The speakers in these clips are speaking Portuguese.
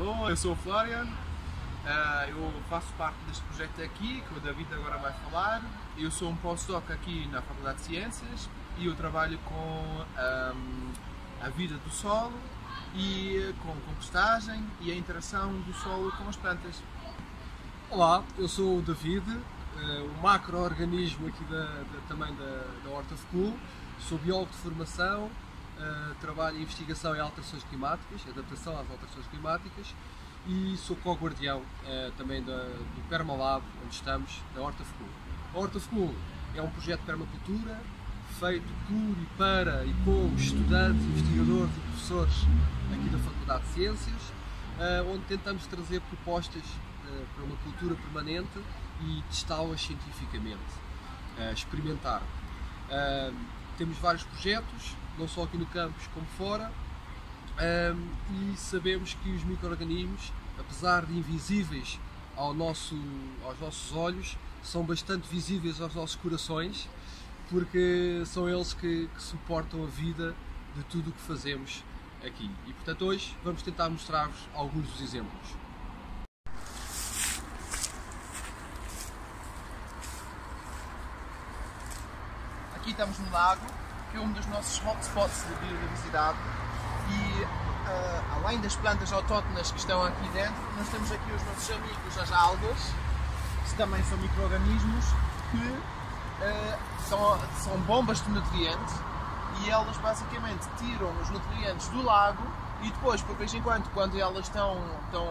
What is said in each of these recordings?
Alô, eu sou o Florian, uh, eu faço parte deste projeto aqui, que o David agora vai falar. Eu sou um postdoc aqui na Faculdade de Ciências e eu trabalho com um, a vida do solo e com compostagem e a interação do solo com as plantas. Olá, eu sou o David, uh, o macro-organismo aqui da, da, também da, da Horta School, sou biólogo de formação, uh, trabalho em investigação em alterações climáticas, adaptação às alterações climáticas e sou co-guardião uh, também da, do Permalab, onde estamos, da Horta School. A Horta School é um projeto de permacultura feito por e para e com estudantes, investigadores e professores aqui da Faculdade de Ciências, uh, onde tentamos trazer propostas para uma cultura permanente e testá-las cientificamente, experimentar. Temos vários projetos, não só aqui no campus como fora, e sabemos que os micro-organismos, apesar de invisíveis ao nosso, aos nossos olhos, são bastante visíveis aos nossos corações porque são eles que, que suportam a vida de tudo o que fazemos aqui. E portanto hoje vamos tentar mostrar-vos alguns dos exemplos. Aqui estamos no lago, que é um dos nossos hotspots de biodiversidade. E uh, além das plantas autóctonas que estão aqui dentro, nós temos aqui os nossos amigos as algas, que também são micro-organismos que uh, são, são bombas de nutrientes e elas basicamente tiram os nutrientes do lago e depois, por vez em quando, quando elas estão, estão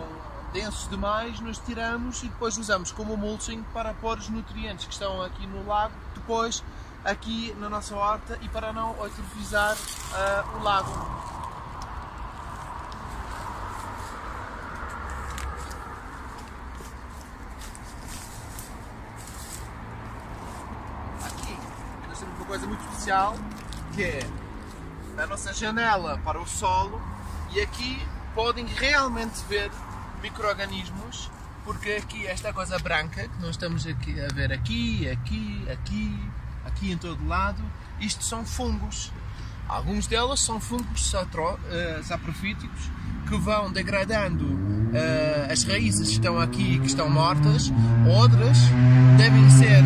densos demais, nós tiramos e depois usamos como mulching para pôr os nutrientes que estão aqui no lago, depois aqui na nossa horta e para não eutrofizar uh, o lago. coisa muito especial que é a nossa janela para o solo e aqui podem realmente ver micro-organismos porque aqui esta coisa branca que nós estamos aqui a ver aqui, aqui, aqui, aqui em todo lado, isto são fungos. Alguns deles são fungos uh, saprofíticos que vão degradando uh, as raízes que estão aqui, que estão mortas, outras devem ser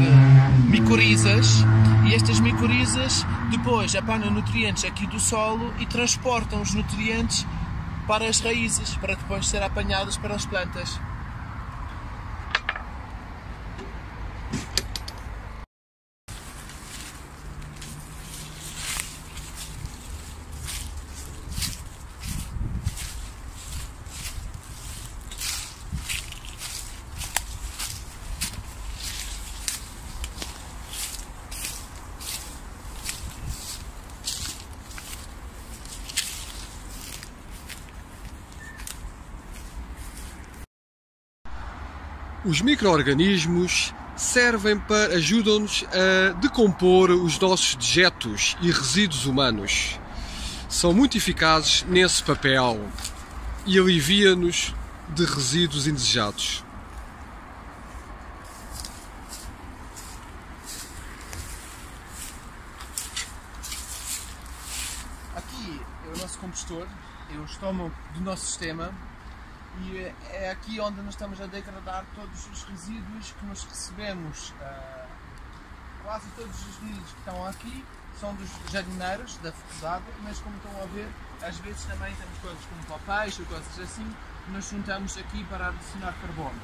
micorizas e estas micorizas depois apanham nutrientes aqui do solo e transportam os nutrientes para as raízes, para depois ser apanhadas para as plantas. Os micro-organismos servem para ajudam-nos a decompor os nossos dejetos e resíduos humanos. São muito eficazes nesse papel e alivia-nos de resíduos indesejados. Aqui é o nosso compostor, é o estômago do nosso sistema e é aqui onde nós estamos a degradar todos os resíduos que nós recebemos. Uh, quase todos os resíduos que estão aqui são dos jardineiros da faculdade, mas como estão a ver, às vezes também temos coisas como papéis ou coisas assim que nós juntamos aqui para adicionar carbono.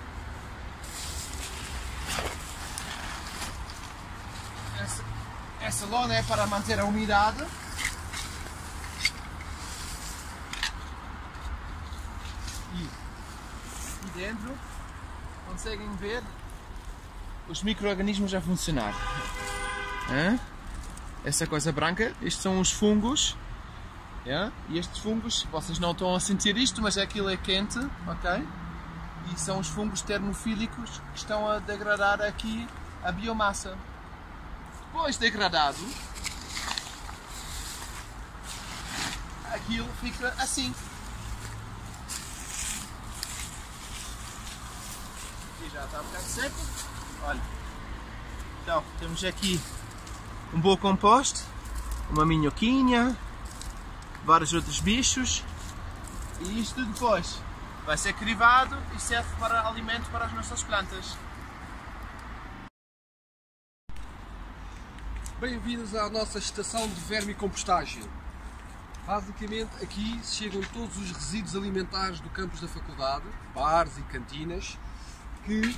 Essa, essa lona é para manter a umidade dentro conseguem ver os micro-organismos a funcionar. Hã? Essa coisa branca, estes são os fungos. E estes fungos, vocês não estão a sentir isto, mas aquilo é quente, ok? E são os fungos termofílicos que estão a degradar aqui a biomassa. Depois degradado, aquilo fica assim. Já está bocado seco. Olha, então temos aqui um bom composto, uma minhoquinha, vários outros bichos e isto depois vai ser crivado e serve para alimento para as nossas plantas. Bem-vindos à nossa estação de vermicompostagem. Basicamente, aqui chegam todos os resíduos alimentares do campus da faculdade, bares e cantinas, que hum,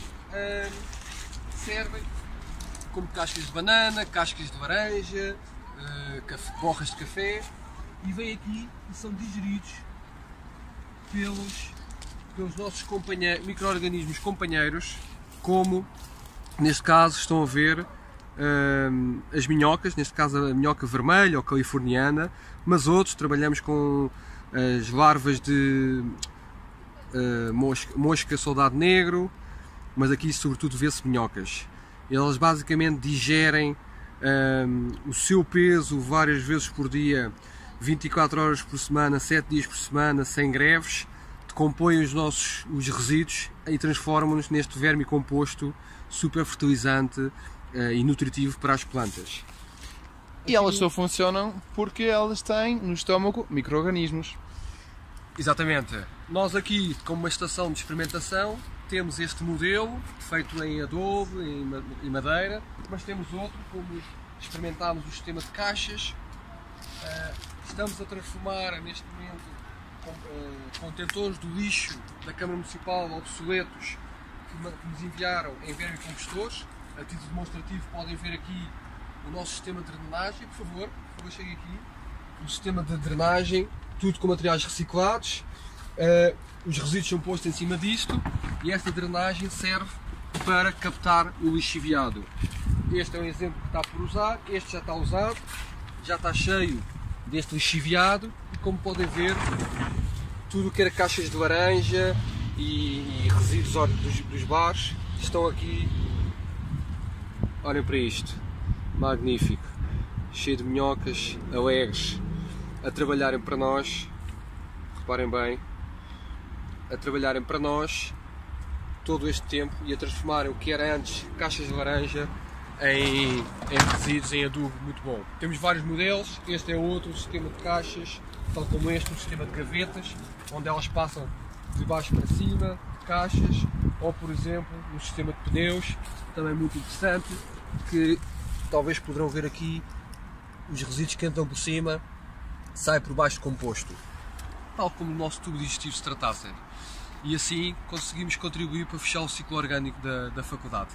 servem como cascas de banana, cascas de laranja, uh, borras de café, e vêm aqui e são digeridos pelos, pelos nossos micro-organismos companheiros, como neste caso estão a ver uh, as minhocas, neste caso a minhoca vermelha ou californiana, mas outros trabalhamos com as larvas de uh, mosca, mosca soldado negro, mas aqui sobretudo vê-se minhocas. Elas basicamente digerem um, o seu peso várias vezes por dia, 24 horas por semana, 7 dias por semana, sem greves, decompõem os nossos os resíduos e transformam-nos neste verme composto super fertilizante uh, e nutritivo para as plantas. E elas só funcionam porque elas têm no estômago micro-organismos. Exatamente. Nós aqui, como uma estação de experimentação, temos este modelo feito em adobe, em madeira, mas temos outro, como experimentámos o sistema de caixas. Eh, estamos a transformar neste momento eh, contentores do lixo da Câmara Municipal obsoletos que nos enviaram em vermicompostores a título demonstrativo podem ver aqui o nosso sistema de drenagem, por favor, por favor chegue aqui. O sistema de drenagem, tudo com materiais reciclados. Uh, os resíduos são postos em cima disto e esta drenagem serve para captar o lixiviado. Este é um exemplo que está por usar, este já está usado, já está cheio deste lixiviado e como podem ver, tudo o que era caixas de laranja e, e resíduos dos, dos bares estão aqui Olhem para isto, magnífico, cheio de minhocas, alegres, a trabalharem para nós, reparem bem, a trabalharem para nós todo este tempo e a transformarem o que era antes caixas de laranja em, em resíduos, em adubo muito bom. Temos vários modelos, este é outro, sistema de caixas, tal como este, um sistema de gavetas, onde elas passam de baixo para cima, caixas, ou por exemplo no sistema de pneus, também muito interessante, que talvez poderão ver aqui os resíduos que entram por cima, saem por baixo composto, tal como o nosso tubo digestivo se tratasse. E assim conseguimos contribuir para fechar o ciclo orgânico da, da faculdade.